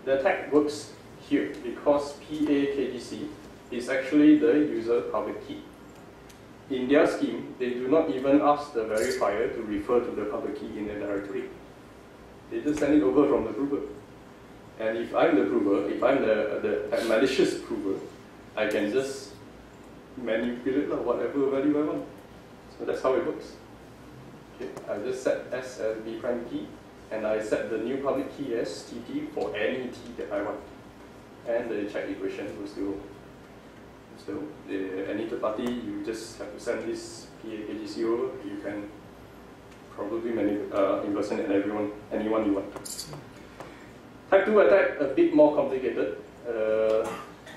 The attack works here because PAKGC is actually the user public key. In their scheme, they do not even ask the verifier to refer to the public key in the directory. They just send it over from the prover. And if I'm the prover, if I'm the, the malicious prover, I can just manipulate whatever value I want. So that's how it works. Okay, I just set S as B prime key, and I set the new public key as TT for any T that I want. And the check equation will still, still the, any third party, you just have to send this PAKGC over, you can probably many, uh, impersonate everyone, anyone you want. Type 2 attack, a bit more complicated. Uh,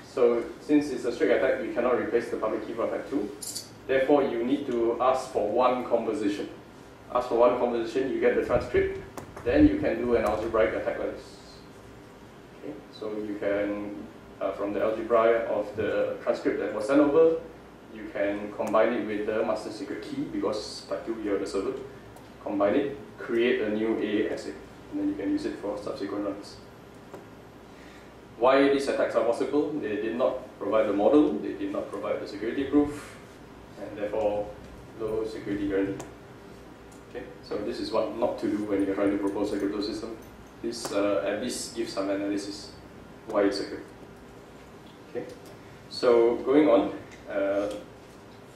so since it's a strict attack, you cannot replace the public key for type 2. Therefore, you need to ask for one composition. Ask for one composition, you get the transcript, then you can do an algebraic attack like this. Okay, so you can, uh, from the algebra of the transcript that was sent over, you can combine it with the master secret key because type 2 you have the server. Combine it, create a new AASA, and then you can use it for subsequent runs. Why these attacks are possible? They did not provide the model, they did not provide the security proof, and therefore low security guarantee. Okay, so this is what not to do when you're trying to propose a crypto system. This uh, at least gives some analysis why it's secure. Okay, so going on, uh,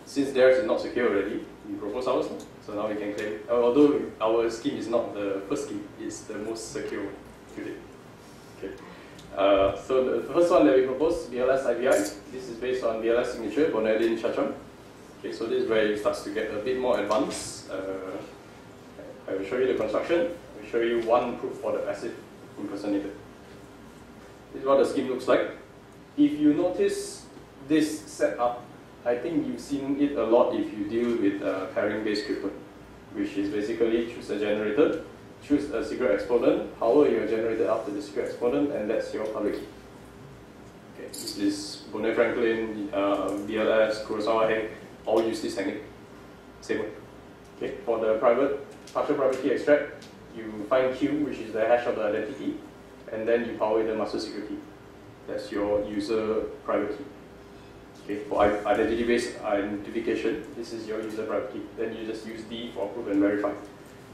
since theirs is not secure already, we propose ours. So now we can claim, although our scheme is not the first scheme, it's the most secure today. Okay. Uh, so the first one that we propose, BLS IBI, this is based on BLS signature, Boneh Lynn Shacham. Okay, so this is where it starts to get a bit more advanced. Uh, I will show you the construction. I will show you one proof for the passive impersonator. This is what the scheme looks like. If you notice this setup, I think you've seen it a lot if you deal with uh, pairing-based crypto, which is basically choose a generator, choose a secret exponent, power your generator after the secret exponent, and that's your public key. Okay, this is Boneh Franklin, uh, BLS, Kurosawa Heng, all use this technique. Same way. Okay, for the private partial private key extract, you find Q, which is the hash of the identity, and then you power it the master secret key. That's your user private key. Okay, for identity-based identification, this is your user private key. Then you just use D for proof and verify.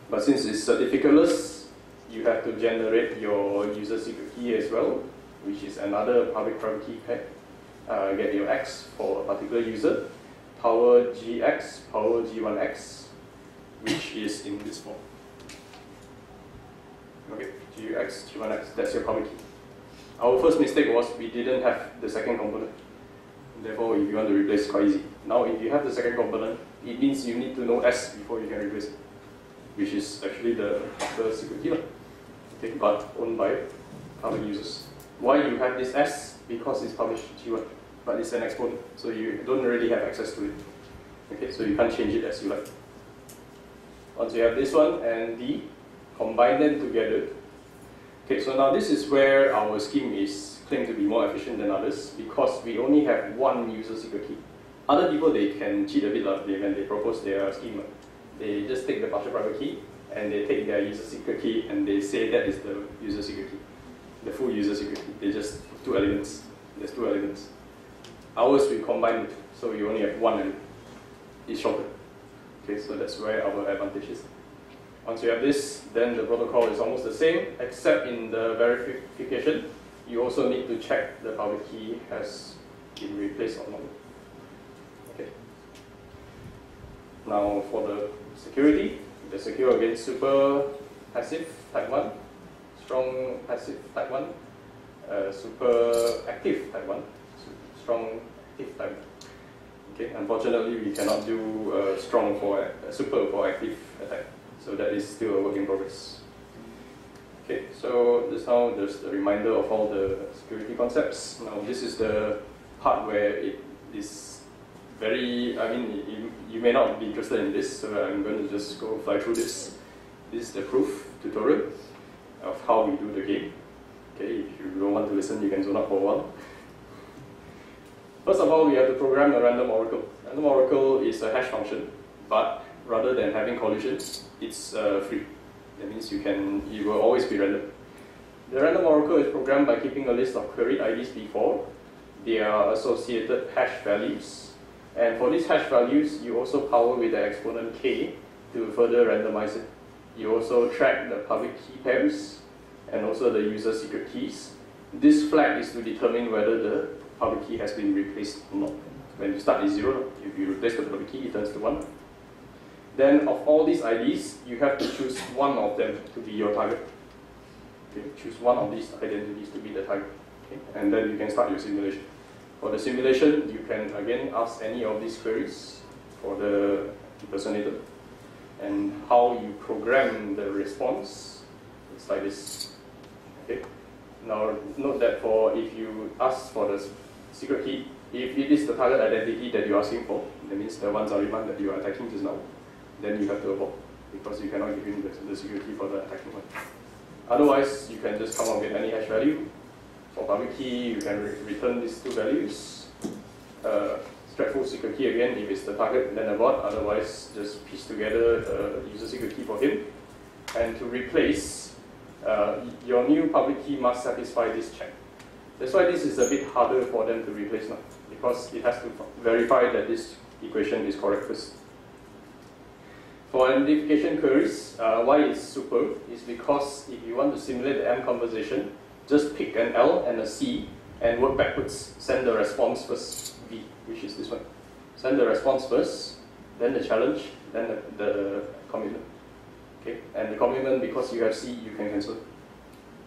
But since it's certificateless, you have to generate your user secret key as well, which is another public private key pack. Uh, get your X for a particular user, power GX, power G1X, which is in this form. Okay, GX, G1X, that's your public key. Our first mistake was we didn't have the second component. Therefore, if you want to replace, quite easy. Now, if you have the second component, it means you need to know S before you can replace it, which is actually the, the secret key, okay, but owned by public users. Why you have this S? Because it's published G1, but it's an exponent, so you don't really have access to it. Okay, so you can't change it as you like. Once you have this one and D, combine them together. Okay, so now this is where our scheme is claimed to be more efficient than others because we only have one user secret key. Other people, they can cheat a bit like, when they propose their scheme. Ah. They just take the partial private key and they take their user secret key and they say that is the user secret key, the full user secret key. They just two elements. There's two elements. Ours we combine it, so you only have one element. It's shorter. Okay, so that's where our advantage is. Once you have this, then the protocol is almost the same, except in the verification, you also need to check the public key has been replaced or not. Okay. Now for the security, the secure against super passive type 1, strong passive type 1, uh, super active type 1, strong active type 1. Okay, unfortunately we cannot do uh, strong for uh, super for active attack. So that is still a work in progress. Okay, so this now there's the reminder of all the security concepts. Now this is the part where it is very, I mean, you, you may not be interested in this, so I'm going to just go fly through this. This is the proof tutorial of how we do the game. Okay, if you don't want to listen, you can zone out for a while. First of all, we have to program a random oracle. Random oracle is a hash function, but rather than having collisions, it's uh, free. That means you can, it will always be random. The random oracle is programmed by keeping a list of queried IDs before, their associated hash values, and for these hash values, you also power with the exponent k to further randomize it. You also track the public key pairs and also the user secret keys. This flag is to determine whether the public key has been replaced or not. When you start is zero, if you replace the public key, it turns to one. Then of all these IDs, you have to choose one of them to be your target. Okay, choose one of these identities to be the target. Okay, and then you can start your simulation. For the simulation, you can again ask any of these queries for the impersonator. And how you program the response, it's like this. Okay. Now note that for if you ask for the secret key, if it is the target identity that you're asking for, that means the one Zariman that you are attacking just now, then you have to abort because you cannot give him the, the secret key for the attacking one. Otherwise, you can just come up with any hash value. For public key, you can re return these two values. Uh, full secret key again if it's the target, then abort. Otherwise, just piece together the user secret key for him. And to replace, uh, your new public key must satisfy this check. That's why this is a bit harder for them to replace now, because it has to verify that this equation is correct first. For identification queries, uh, why it's super is because if you want to simulate the M conversation, just pick an L and a C and work backwards. Send the response first, V, which is this one. Send the response first, then the challenge, then the, the commitment. Okay, and the commitment, because you have C, you can cancel.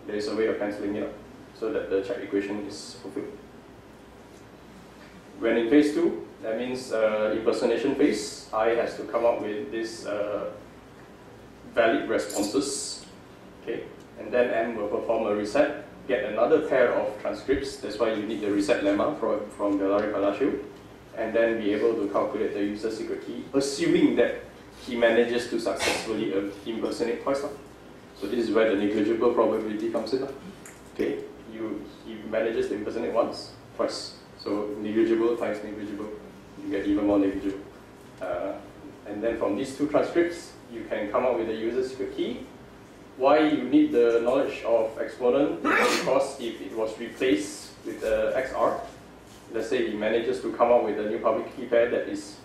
There is a way of cancelling it out so that the check equation is fulfilled. When in phase two, that means uh, impersonation phase, I has to come up with this uh, valid responses, okay, and then M will perform a reset, get another pair of transcripts. That's why you need the reset lemma from, from Bellare Palacio. And then be able to calculate the user secret key, assuming that he manages to successfully uh, impersonate twice. So this is where the negligible probability comes in. Okay, you he manages to impersonate once, twice. So negligible times negligible, you get even more negligible. Uh, and then from these two transcripts, you can come up with the user secret key. Why you need the knowledge of exponent? Because if it was replaced with the XR, let's say he manages to come up with a new public key pair that is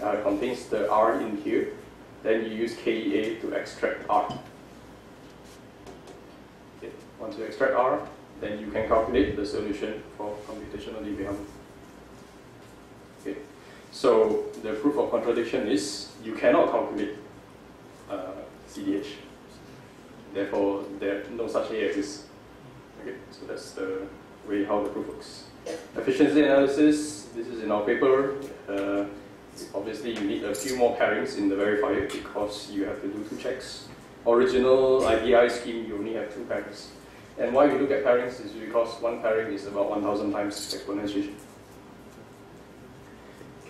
uh, contains the R in here, then you use KEA to extract R. Okay. Once you extract R, then you can calculate the solution for computational Diffie-Hellman. So the proof of contradiction is you cannot calculate uh, CDH. Therefore, there no such A exists. Okay, so that's the way how the proof works. Efficiency analysis. This is in our paper. Uh, obviously, you need a few more pairings in the verifier because you have to do two checks. Original IBI scheme, you only have two pairings. And why we look at pairings is because one pairing is about 1,000 times exponentiation.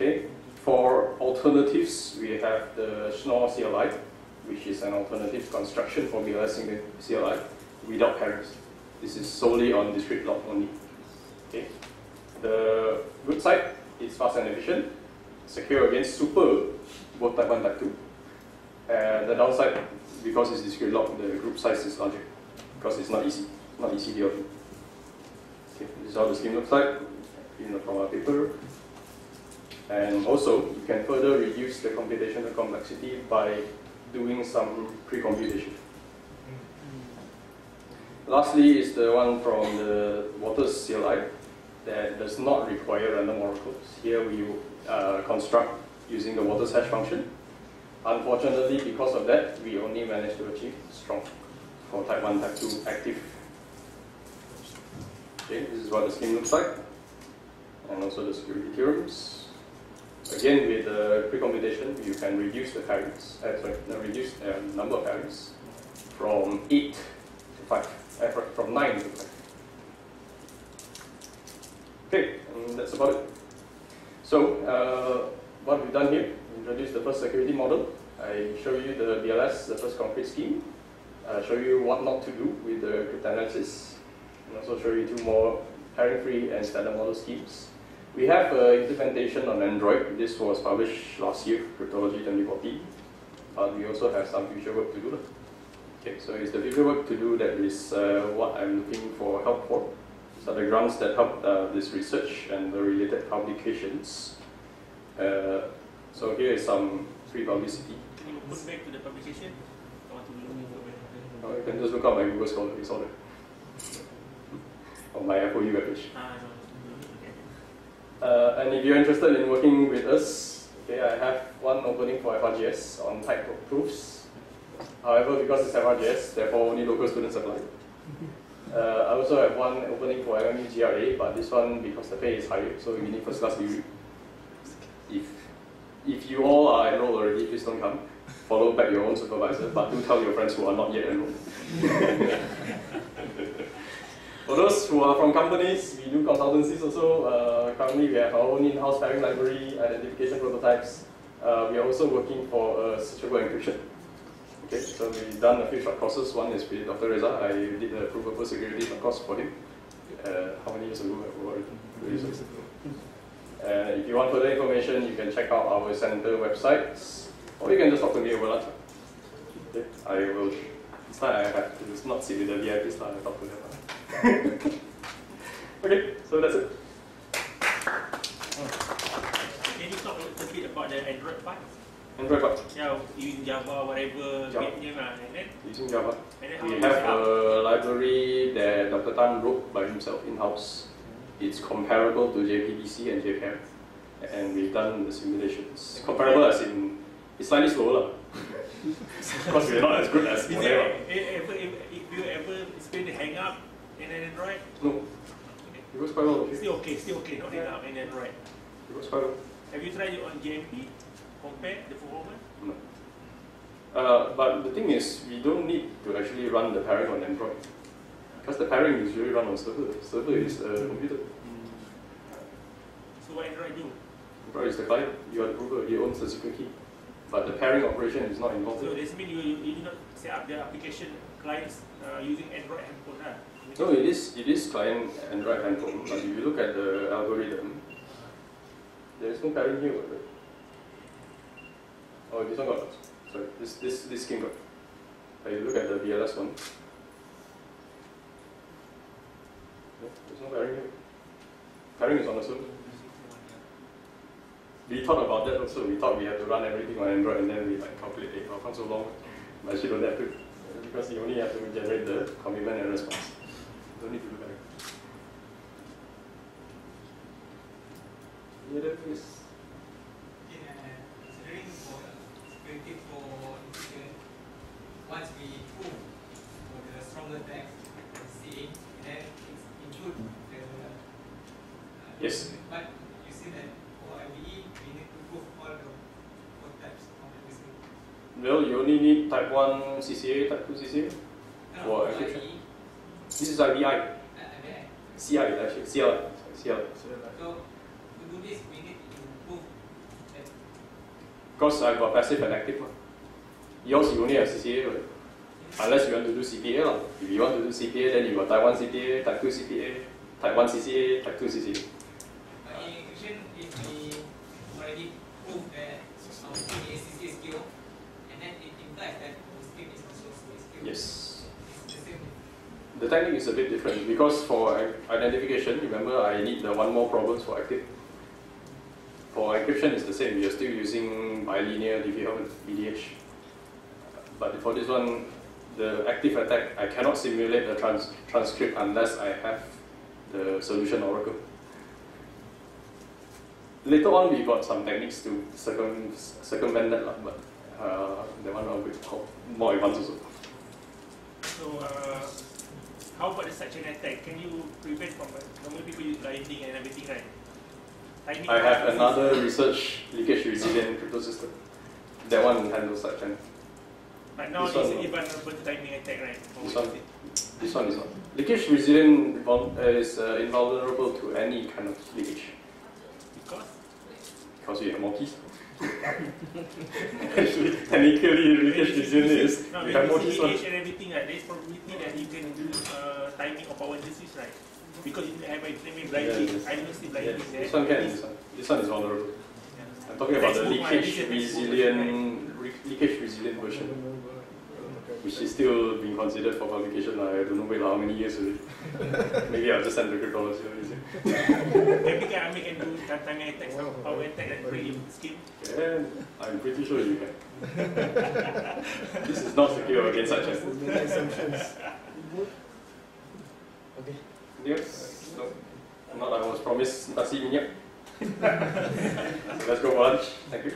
Okay, for alternatives, we have the Schnorr CLI, which is an alternative construction for BLS CLI without pairings. This is solely on discrete log only. Okay, the good side is fast and efficient, secure against super, both type 1 type 2. And the downside, because it's discrete log, the group size is larger because it's not easy, not easy DLP. Okay, this is how the scheme looks like you know, from our paper. And also, you can further reduce the computational complexity by doing some pre-computation. Lastly is the one from the Waters CLI that does not require random oracles. Here we uh, construct using the Waters hash function. Unfortunately, because of that, we only managed to achieve strong for type 1, type 2 active. Okay, this is what the scheme looks like. And also the security theorems. Again, with the pre-computation, you can reduce the pairings, uh, sorry, reduce the number of pairings from 8 to 5, uh, from 9 to 5. Okay, and that's about it. So, uh, what we've done here, introduce the first security model. I show you the BLS, the first concrete scheme. Uh, show you what not to do with the cryptanalysis, and also show you two more pairing-free and standard model schemes. We have uh, implementation on Android. This was published last year, Cryptology 2014. But we also have some future work to do. Okay, so it's the future work to do that is uh, what I'm looking for help for. So the grants that help uh, this research and the related publications. Uh, so here is some free publicity. Can you put back to the publication? I want to look into. Uh, you can just look up my Google Scholar, it's all there. On my FOU webpage. Ah, no. Uh, and if you're interested in working with us, okay, I have one opening for FRGS on type of proofs. However, because it's FRGS, therefore only local students apply. Uh, I also have one opening for MMU GRA, but this one, because the pay is higher, so we need first class degree. If, if you all are enrolled already, please don't come. Follow back your own supervisor, but do tell your friends who are not yet enrolled. For those who are from companies, we do consultancies also. Uh, currently, we have our own in-house pairing library, identification prototypes. Uh, we are also working for uh, searchable encryption. Okay, so we've done a few short courses. One is with Dr. Reza. I did a provable security short course for him. Uh, how many years ago? About two years ago. Uh, if you want further information, you can check out our center websites, or you can just talk to me over lunch. Okay, I will. This time I have to not sit with the VIPs, now I talk to them. okay, so that's it. Can you talk a little bit about the Android part? Android part, Yeah, using Java, whatever, Java. name, and then, using Java. and then We have a library that Dr. Tan wrote by himself in-house. It's comparable to jPBC and JPEG, and we've done the simulations. Comparable as in, it's slightly slower because we're not as good as Is Monero. there e- ever, ever, if you ever experience hang up in an Android? No, it was quite well. actually. Still okay, still okay, not up in Android. It was quite well. Have you tried it on JMP? Compare the performance? No. Uh, but the thing is, we don't need to actually run the pairing on Android. Because the pairing is usually run on server. Server is a computer. So what Android do? Android is the client. You are the broker. He owns the secret key. But the pairing operation is not involved. So this means you, you, you not set up the application clients uh, using Android handphone, huh? No, it is it is client Android handphone. But if you look at the algorithm, there is no pairing here. Right? Oh, this one got. Sorry, this this this scheme got. But you look at the BLS one. No, there's no pairing here. Pairing is on the server. We thought about that also. We thought we had to run everything on Android and then we like calculate it. How come so long? But actually don't have to. Because you only have to generate the commitment and response. Don't need to do that. That is. in considering for security for incident, once we prove for the stronger text, CA, then it's include the. Uh, Yes. But you see that for IBE, we need to prove all the four types of the Well, you only need type 1 CCA, type 2 CCA. No, For for. IBE, This is IBI. uh. CI actually. CL. CL. So to do this, we need to prove that Because I've got passive and active. Yours you only have CCA, right? Unless you want to do CPA. If you want to do CPA, then you got type 1 CPA, type 2 CPA, type 1 CCA, type 2 CCA. But in if we already prove that CCA The technique is a bit different because for identification, remember I need the one more problems for active. For encryption, it's the same. Are still using bilinear diffie-Hellman (BDH). But for this one, the active attack, I cannot simulate the trans- transcript unless I have the solution oracle. Later on, we got some techniques to circum- circumvent that, but uh, that one a bit more advanced also. So uh, how about the such an attack? Can you prevent from uh, normally people use blinding and everything, right? Timing I have another research leakage resilient crypto system. That one handles such and But now this it's invulnerable to timing attack, right? Or This one. this one is not. Leakage resilient uh, is uh, invulnerable to any kind of leakage Because because you have more keys. Actually, technically, leakage resilient is no, when have more one. EH and everything, right? There's probability that you can do uh, timing of power disease, right? Because you have a timing blinding, yes. I don't see Yes, blinding there. this one can. This one, this one is vulnerable. Yeah. I'm talking about the leakage This is resilient, leakage resilient version, which is still being considered for publication. I don't know wait how many years already. Maybe I'll just send the cryptology. or is it? Maybe can I can do timing attacks, power attack that pretty scheme. Yeah, I'm pretty sure you can. this is not secure against such as. Okay. Yes. So, not I was promised nasi minyak. so let's go for lunch. Thank you.